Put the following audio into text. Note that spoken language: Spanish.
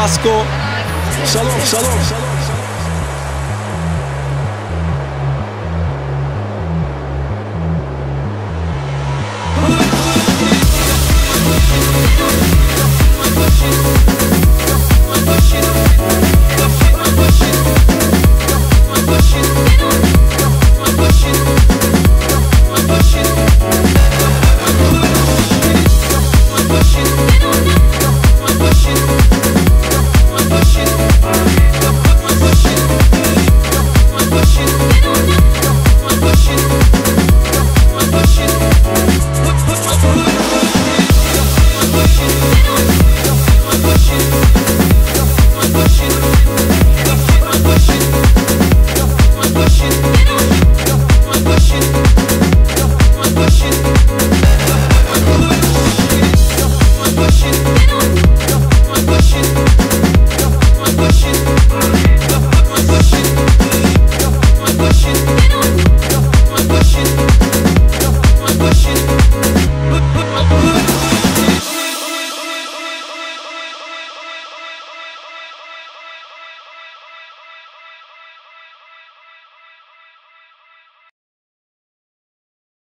Francisco. Salón, salón, salón.